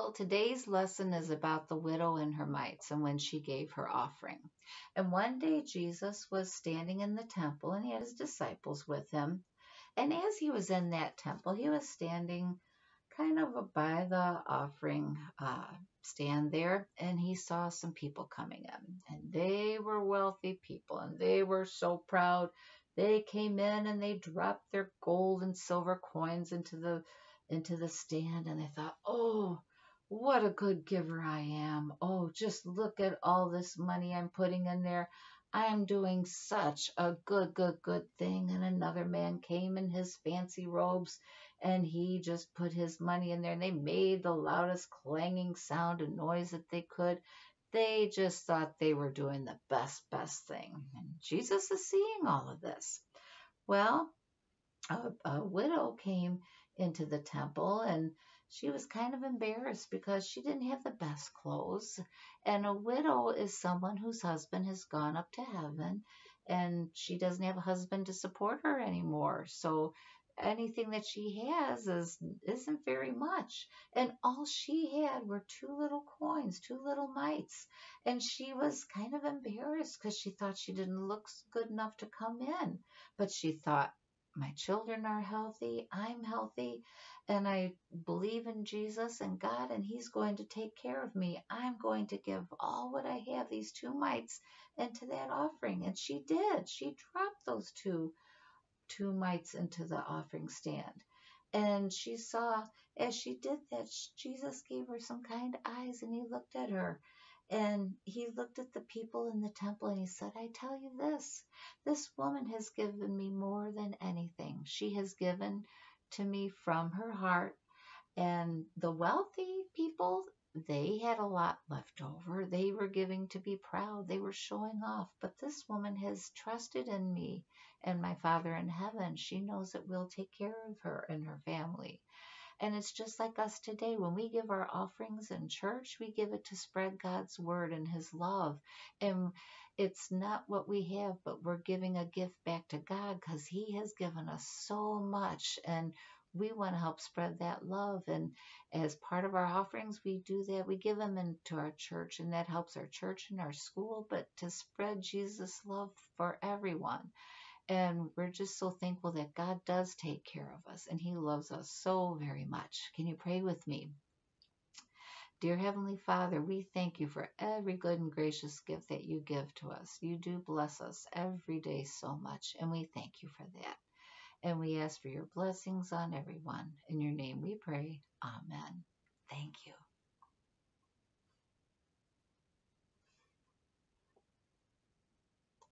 Well, today's lesson is about the widow and her mites and when she gave her offering. And one day Jesus was standing in the temple and he had his disciples with him. And as he was in that temple, he was standing kind of by the offering uh, stand there and he saw some people coming in. And they were wealthy people and they were so proud. They came in and they dropped their gold and silver coins into the into the stand and they thought, "Oh, what a good giver I am. Oh, just look at all this money I'm putting in there. I'm doing such a good, good, good thing. And another man came in his fancy robes and he just put his money in there and they made the loudest clanging sound and noise that they could. They just thought they were doing the best, best thing. And Jesus is seeing all of this. Well, a, a widow came into the temple and she was kind of embarrassed because she didn't have the best clothes. And a widow is someone whose husband has gone up to heaven and she doesn't have a husband to support her anymore. So anything that she has is isn't very much and all she had were two little coins two little mites and she was kind of embarrassed because she thought she didn't look good enough to come in but she thought my children are healthy i'm healthy and I believe in Jesus and God, and He's going to take care of me. I'm going to give all what I have, these two mites, into that offering. And she did. She dropped those two two mites into the offering stand. And she saw as she did that, Jesus gave her some kind eyes and he looked at her. And he looked at the people in the temple and he said, I tell you this, this woman has given me more than anything. She has given to me from her heart. And the wealthy people, they had a lot left over. They were giving to be proud. They were showing off. But this woman has trusted in me and my Father in heaven. She knows that we'll take care of her and her family. And it's just like us today. When we give our offerings in church, we give it to spread God's word and his love. And it's not what we have, but we're giving a gift back to God because he has given us so much. And we want to help spread that love. And as part of our offerings, we do that. We give them into our church, and that helps our church and our school, but to spread Jesus' love for everyone. And we're just so thankful that God does take care of us and He loves us so very much. Can you pray with me? Dear Heavenly Father, we thank you for every good and gracious gift that you give to us. You do bless us every day so much, and we thank you for that. And we ask for your blessings on everyone. In your name we pray. Amen.